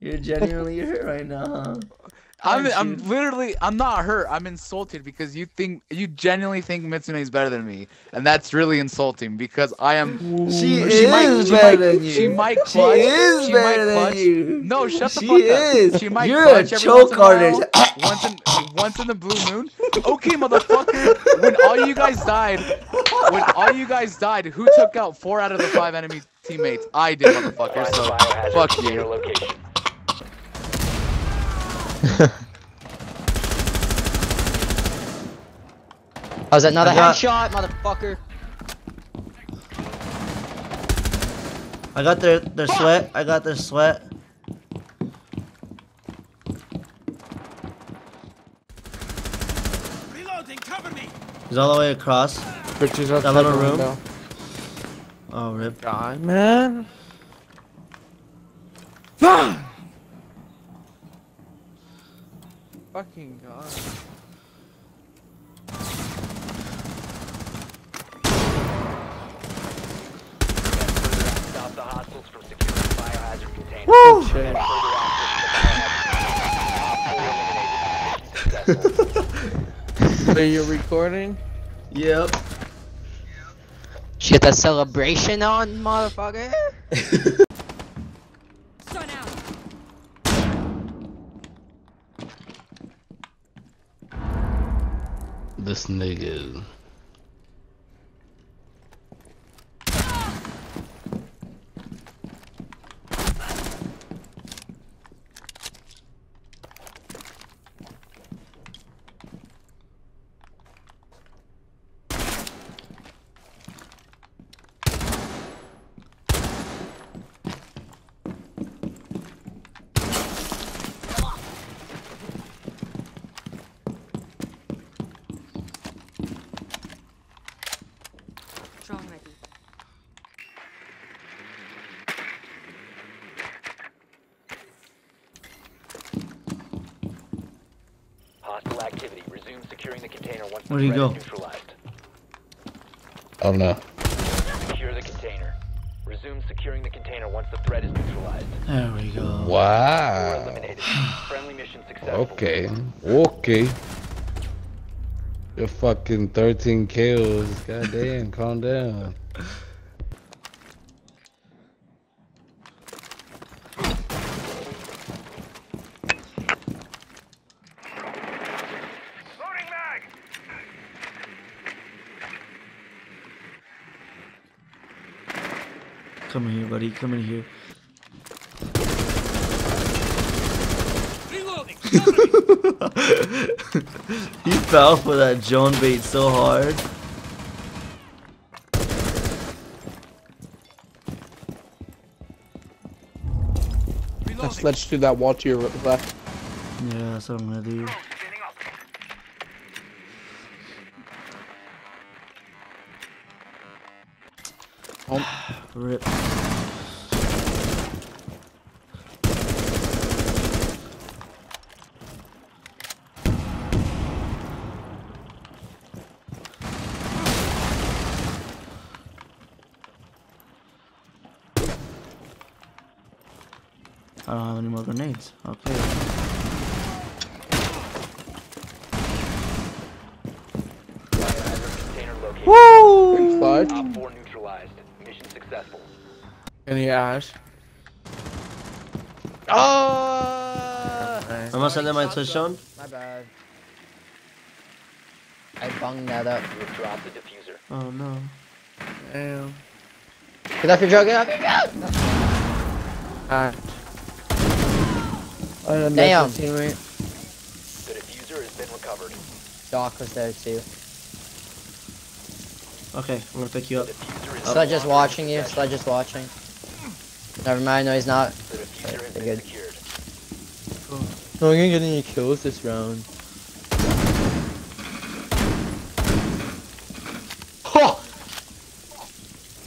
You're genuinely hurt right now. I'm Aren't I'm literally I'm not hurt. I'm insulted because you think you genuinely think Mitsune is better than me, and that's really insulting because I am. She She is might- she better might- than you. she might clutch. She is she better might than clutch. you. No, shut the she fuck is. up. She might You're a clutch every once choke in artist. once in once in the blue moon. Okay, motherfucker. When all you guys died, when all you guys died, who took out four out of the five enemy teammates? I did, motherfucker. So biohazard fuck container you. Location. Oh, is that another I got- headshot, motherfucker? I got their their sweat. I got their sweat. Reloading, cover me! He's all the way across. Pictures That outside little the room? window. Oh, rip. God, man. Fucking god. Stop the hostiles from securing biohazard container. Woo! Shit. Further access to the biohazard container. Mission successful. So you're recording? Yep. She get that celebration on, motherfucker? Sun out. This nigga. Hostile activity. Resume securing the container once Where'd he threat go? is neutralized. Oh no. Secure the container. Resume securing the container once the threat is neutralized. There we go. Wow. Friendly mission successful. Okay. Okay. You're fucking 13 kills. Goddamn, calm down. buddy. Come in here. He fell for that Joan bait so hard. Let's let's do that wall to your left. Yeah, that's what I'm gonna do. Rip. I don't have any more grenades. Okay. Biohazard container located. Woo! Clutch. Op 4 neutralized. Mission successful. Any ash? Oh! Nice. I'm gonna send them my touchdown. My bad. I bunged that up. You have dropped the defuser. Oh no. Damn. Get off your drug, get off your drug! Ash. Oh, and Damn. that's your. The defuser has been recovered. Doc was there too. Okay, I'm gonna pick you up. The defuser is Sledge just watching you, possession. Sledge just watching. Never mind, no he's not. The They're good. No, I'm gonna get any kills this round.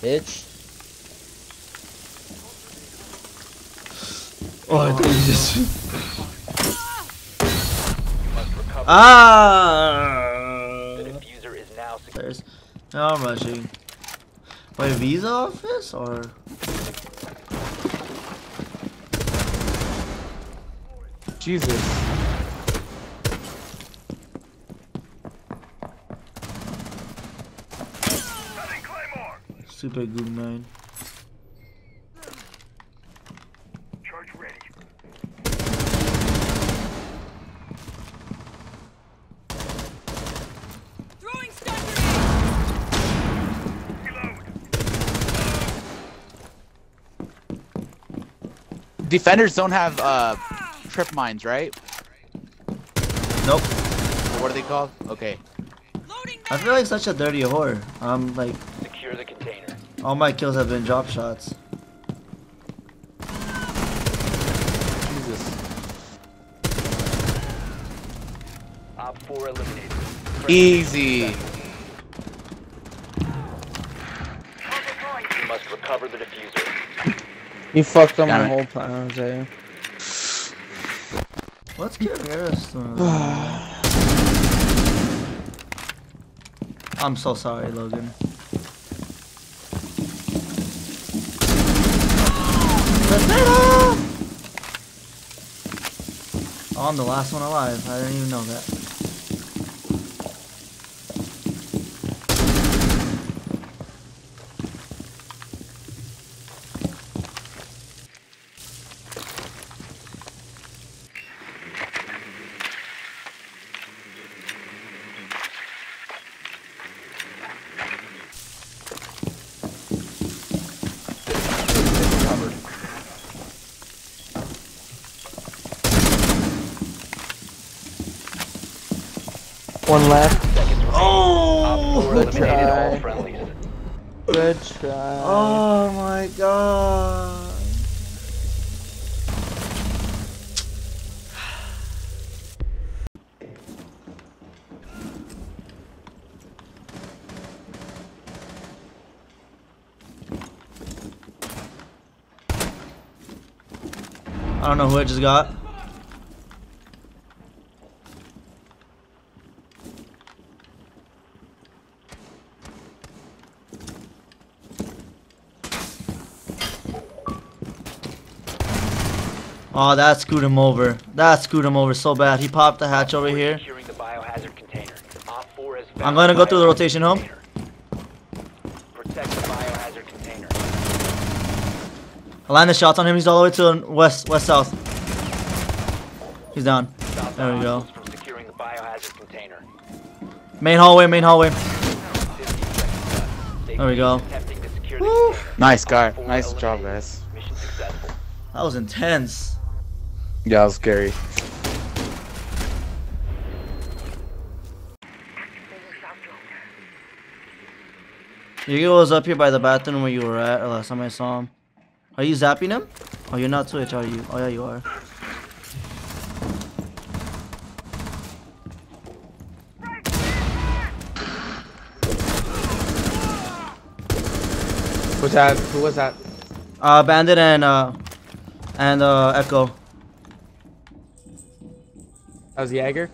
Bitch. Oh, I thought you just. You must recover. Ah! The defuser is now secured. There's. No, I'm rushing. Wait, visa office or? Jesus. Super Goog 9. Defenders don't have uh trip mines, right? Nope. What are they called? Okay. I feel like such a dirty whore. I'm like, Secure the container. all my kills have been drop shots. Jesus. Op 4 eliminated. Easy. You must recover the defuser. You fucked up my whole plan, Jose. Let's get Harrison. I'm so sorry, Logan. Oh, I'm the last one alive. I didn't even know that. One left. Seconds remaining. Op 4 Good try. Good try. Oh my god. I don't know who I just got. Oh, that screwed him over. That screwed him over so bad. He popped the hatch over here. Securing the biohazard container. Op 4 has I'm gonna go through the rotation home. the. I landed shots on him. He's all the way to west, west, south. He's down. There we go. hostiles from securing the biohazard container. Main hallway, main hallway. 50 seconds left. Stay There we go. Attempting to secure the Woo. Nice guy. Nice job, guys. That was intense. Yeah, that was scary. Hugo was up here by the bathroom where you were at, or last time I saw him. Are you zapping him? Oh, you're not Twitch, are you? Oh, yeah, you are. Who's that? Who was that? Uh, Bandit and, uh, and, uh, Echo. That was Jaeger.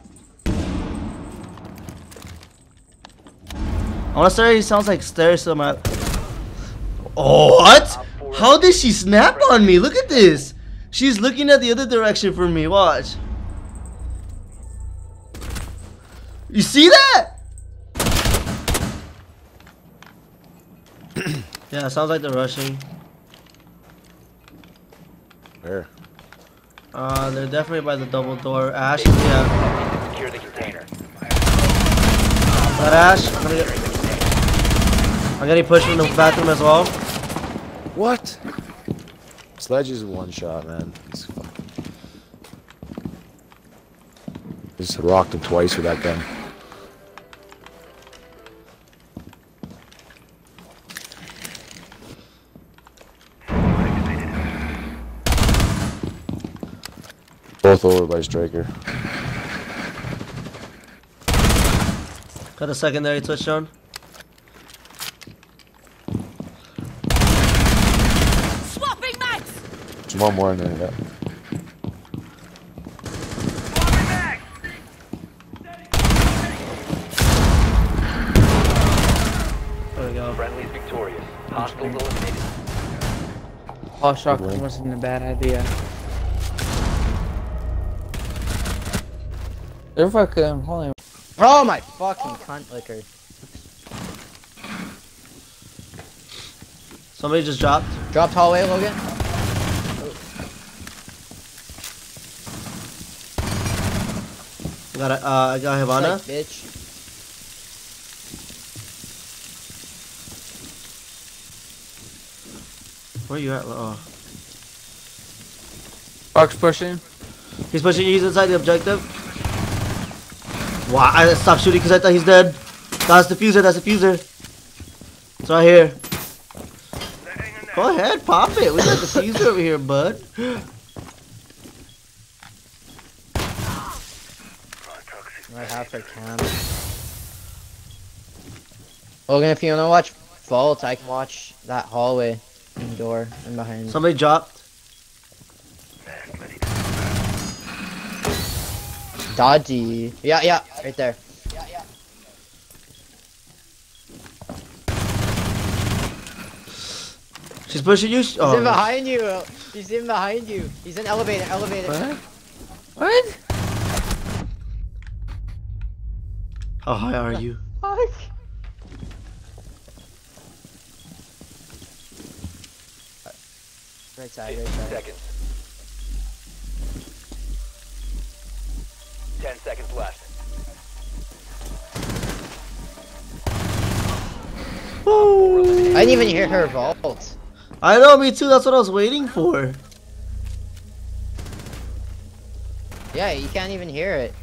I wanna say he sounds like stairs to my. Oh, what? How did she snap on me? Look at this. She's looking at the other direction for me. Watch. You see that? yeah, it sounds like they're rushing. Where? Uh, they're definitely by the double door. Ash, yeah. Secure the container. That Ash. I'm, gonna get, I'm getting pushed from the bathroom as well. What? Sledge is one shot, man. He's fucking... Just rocked him twice with that gun. Both over by Striker. Got a secondary touchdown. Swapping mags! There's one more in there. Yeah. There we go. Friendly's victorious. Hostiles eliminated. Oh, shotgun wasn't a bad idea. They're fucking holy. Oh my fucking cunt liquor. Somebody just dropped. Dropped hallway, Logan. I got a, uh, I got Havana. Psych, bitch. Where you at? Oh. Fox pushing. He's pushing. He's inside the objective. Wow! I stopped shooting because I thought he's dead. That's the fuser. That's the fuser. It's right here. Go ahead, pop it. We got the fuser over here, bud. I have for cam. Logan, if you wanna watch Vault, I can watch that hallway and door and behind. Somebody dropped. Dodgy. Yeah, yeah, right there. She's pushing you. He's in Oh, behind you. He's in behind you. He's in elevator, elevator. What? What? how high are you? Fuck. Right side, right side. Seconds. Ten seconds left. I didn't even hear her vault. I know, me too. That's what I was waiting for. Yeah, you can't even hear it.